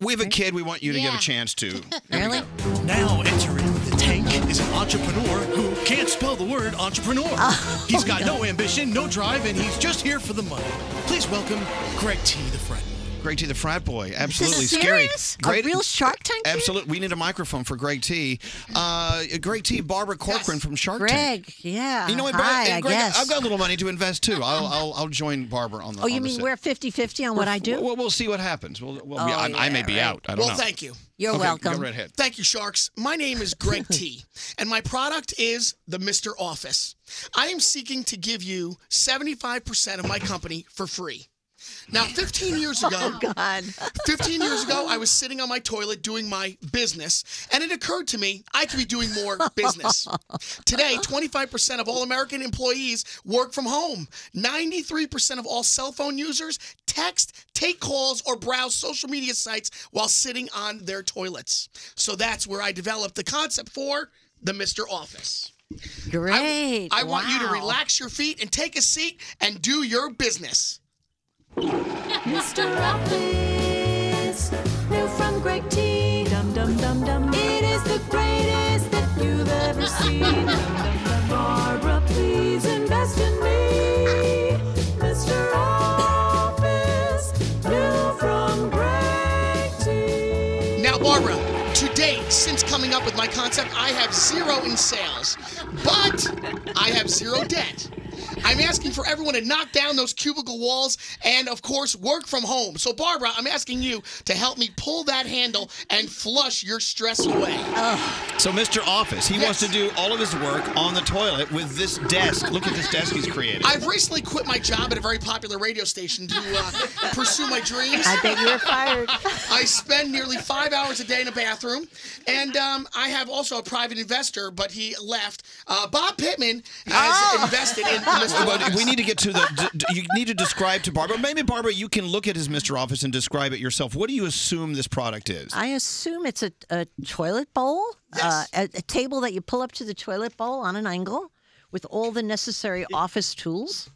We have a kid. We want you to give a chance to. Really? Now entering the tank is an entrepreneur who can't spell the word entrepreneur. Oh, he's got no ambition, no drive, and he's just here for the money. Please welcome Greg T, the friend. Greg T, the frat boy. Absolutely scary. serious? A real Shark Tank? Absolutely. We need a microphone for Greg T. Uh, Greg T, Barbara Corcoran from Shark Tank. Greg, yeah. You know what, Hi, Brad- I Greg, guess. I've got a little money to invest too. I'll, I'll, I'll join Barbara on the. oh, you mean we're 50 50 on what I do? Well, we'll see what happens. We'll, well, Oh, yeah, I, I may be right. out. I don't well, know. thank you. You're Okay, welcome. Go right ahead. Thank you, Sharks. My name is Greg T, and my product is the Mr. Office. I am seeking to give you 75% of my company for free. Now, 15 years oh, ago, Oh, God. 15 years ago, I was sitting on my toilet doing my business, and it occurred to me I could be doing more business. Today, 25% of all American employees work from home. 93% of all cell phone users text, take calls, or browse social media sites while sitting on their toilets. So that's where I developed the concept for the Mr. Office. Great. I want you to relax your feet and take a seat and do your business. Mr. Office, new from Greg T. Dum dum dum dum. It is the greatest that you've ever seen. Barbara, please invest in me. Mr. Office, new from Greg T. Now, Barbara, to date, since coming up with my concept, I have zero in sales, but I have zero debt. I'm asking for everyone to knock down those cubicle walls and, of course, work from home. So, Barbara, I'm asking you to help me pull that handle and flush your stress away. So, Mr. Office, he wants to do all of his work on the toilet with this desk. Look at this desk he's created. I've recently quit my job at a very popular radio station to uh, pursue my dreams. I bet you were fired. I spend nearly five hours a day in a bathroom, and um, I have also a private investor, but he left. Uh, Bob Pittman has invested in Mr. But we need to get to the. d- d- you need to describe to Barbara. Maybe Barbara, you can look at his Mr. Office and describe it yourself. What do you assume this product is? I assume it's a, a toilet bowl, uh, a, a table that you pull up to the toilet bowl on an angle with all the necessary office tools.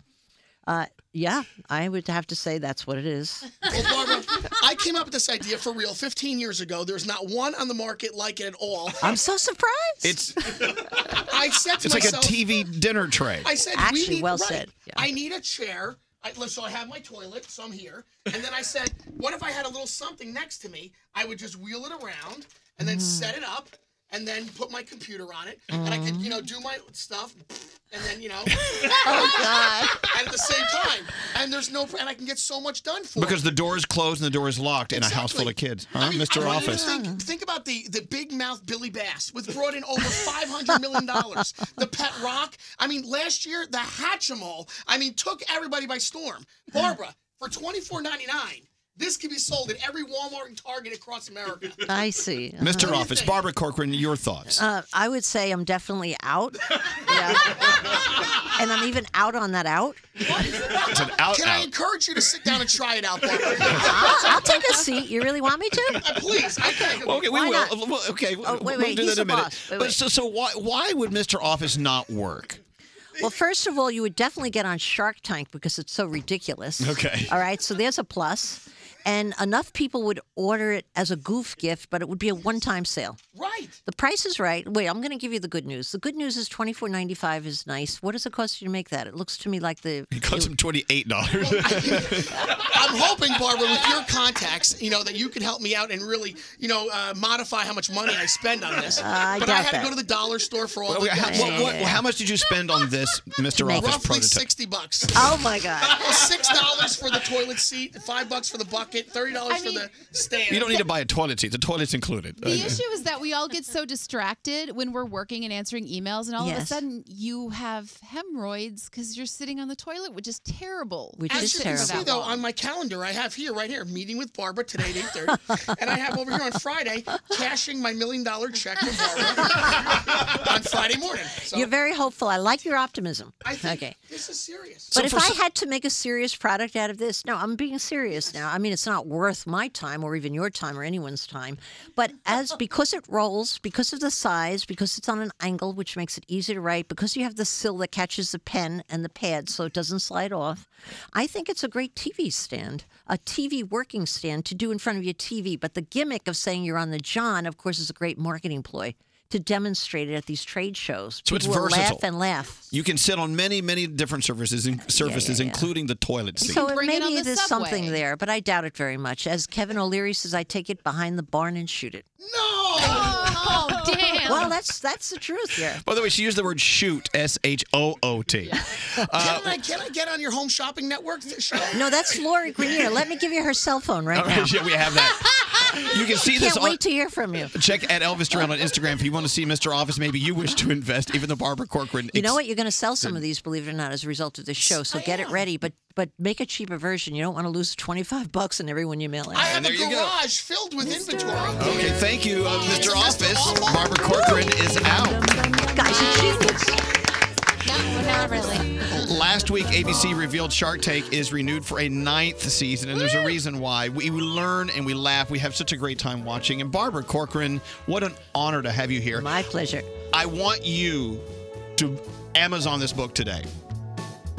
Uh, yeah, I would have to say that's what it is. Well, Barbara, I came up with this idea for real 15 years ago. There's not one on the market like it at all. I'm so surprised. It's I said to it's like a TV dinner tray. I said, we Actually, need, well right, said, yeah. I need a chair. I, so I have my toilet, so I'm here. And then I said, what if I had a little something next to me? I would just wheel it around and then Mm. set it up and then put my computer on it. And I could, you know, mm. do my stuff and then, you know. oh God! And at the same time. And there's no, and I can get so much done for Because it. the door is closed and the door is locked in a house full of kids, huh, I mean, Mr. I want Office? Think, think about the the big mouth Billy Bass, with brought in over five hundred million dollars. The Pet Rock. I mean, last year the Hatchimal. I mean, took everybody by storm. Mm. Barbara for twenty four ninety nine. This can be sold at every Walmart and Target across America. I see. Uh-huh. Mr. Office. Barbara Corcoran, your thoughts? Uh, I would say I'm definitely out. Yeah. and I'm even out on that out. It's an out Can I encourage you to sit down and try it out, Barbara? I'll, I'll take a seat. You really want me to? Uh, Please, I can't. Well, okay, we Why will. not? Okay, Oh, wait, we'll wait, do he's that in a minute. boss. Wait, but wait. so, so why why would Mr. Office not work? Well, first of all, you would definitely get on Shark Tank because it's so ridiculous. Okay. All right, so there's a plus. And enough people would order it as a goof gift, but it would be a one time sale. Right. The price is right. Wait, I'm going to give you the good news. The good news is twenty four ninety five is nice. What does it cost you to make that? It looks to me like the. It costs him twenty eight dollars. I'm hoping, Barbara, with your contacts, you know, that you could help me out and really, you know, uh, modify how much money I spend on this. I but I had that. to go to the dollar store for all the how, what, what, how much did you spend on this, Mr. make Office roughly prototype? sixty bucks. Oh my God. Well, Six dollars for the toilet seat, five bucks for the bucket, thirty dollars for mean- the stand. You don't need to buy a toilet seat. The toilet's included. The issue is that we all get so distracted when we're working and answering emails, and all of a Yes. sudden you have hemorrhoids because you're sitting on the toilet, which is terrible. Which As is you can terrible. see, though, on my calendar, I have here, right here, meeting with Barbara today at eight thirty, and I have over here on Friday cashing my million dollar check with Barbara on Friday morning. So You're very hopeful. I like your optimism. I think okay. this is serious. But if I had to make a serious product out of this, no, I'm being serious now. I mean, it's it's not worth my time or even your time or anyone's time. But as because it rolls, because of the size, because it's on an angle, which makes it easy to write, because you have the sill that catches the pen and the pad so it doesn't slide off, I think it's a great TV stand, a TV working stand to do in front of your TV. But the gimmick of saying you're on the John, of course, is a great marketing ploy. To demonstrate it at these trade shows, So it's People will versatile. laugh and laugh. You can sit on many, many different surfaces, in- surfaces, yeah. including the toilet seat. So bring it maybe on the there's something there, but I doubt it very much. As Kevin O'Leary says, I take it behind the barn and shoot it. Oh, damn. Well, that's that's the truth here. By the way, she used the word shoot, S H O O T. Uh, can, I, can I get on your home shopping network show? No, that's Lori Greiner. Let me give you her cell phone right now. yeah, we have that. You can see this Can't on. wait to hear from you. Check at Elvis Duran on Instagram if you want to see Mr. Office. Maybe you wish to invest, even the Barbara Corcoran. You know what? You're going to sell some of these, believe it or not, as a result of this show. So get it ready, but but make a cheaper version. You don't want to lose 25 bucks on everyone you mail in. I have there a you go. garage filled with inventory. Okay, thank you, uh, Mr. Office. Barbara Corcoran is out. Guys, you genius. no, not really. Last week, ABC revealed Shark Tank is renewed for a ninth season, and there's a reason why. We, we learn and we laugh. We have such a great time watching. And Barbara Corcoran, what an honor to have you here. My pleasure. I want you to Amazon this book today.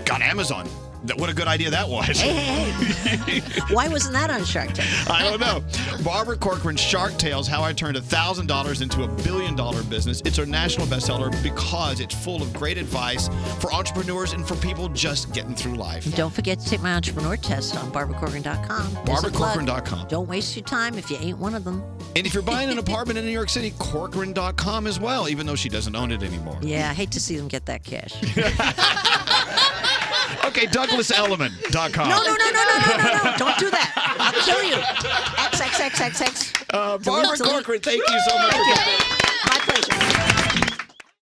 Got Amazon. That, what a good idea that was. Hey, hey, hey. Why wasn't that on Shark Tank? I don't know. Barbara Corcoran's Shark Tales How I Turned $1,000 into a Billion Dollar Business. It's a national bestseller because it's full of great advice for entrepreneurs and for people just getting through life. And don't forget to take my entrepreneur test on barbaracorcoran.com. There's a plug. BarbaraCorcoran.com. Don't waste your time if you ain't one of them. And if you're buying an apartment in New York City, Corcoran.com as well, even though she doesn't own it anymore. Yeah, I hate to see them get that cash. Okay, DouglasElliman.com. No, no, no, no, no, no, no, no. Don't do that. I'll kill you. X, X, X, X, X. Uh, Barbara. Corcoran, thank you so much. Thank you. My pleasure.